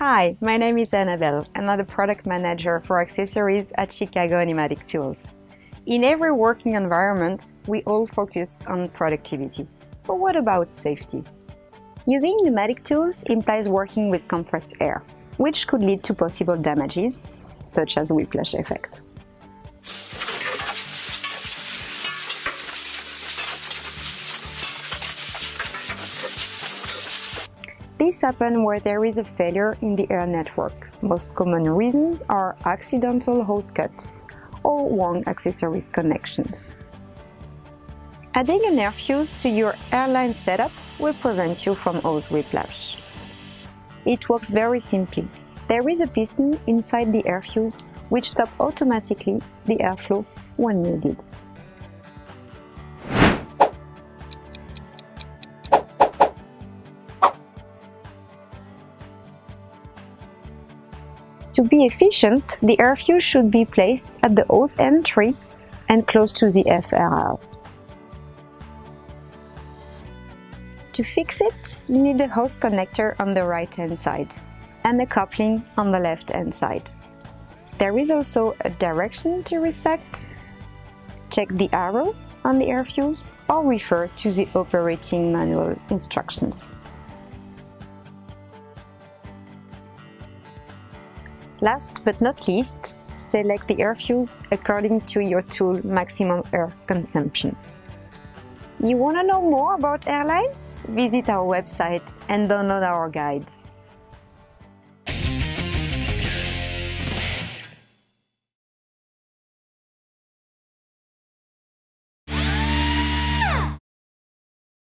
Hi, my name is Annabelle and I'm the product manager for accessories at Chicago Pneumatic Tools. In every working environment, we all focus on productivity. But what about safety? Using pneumatic tools implies working with compressed air, which could lead to possible damages, such as whiplash effect. This happens where there is a failure in the air network. Most common reasons are accidental hose cuts or wrong accessories connections. Adding an air fuse to your airline setup will prevent you from hose whiplash. It works very simply. There is a piston inside the air fuse which stops automatically the airflow when needed. To be efficient, the air fuse should be placed at the hose entry and close to the FRL. To fix it, you need a hose connector on the right hand side and a coupling on the left hand side. There is also a direction to respect. Check the arrow on the air fuse or refer to the operating manual instructions. Last but not least, select the air fuse according to your tool maximum air consumption. You want to know more about airline? Visit our website and download our guides.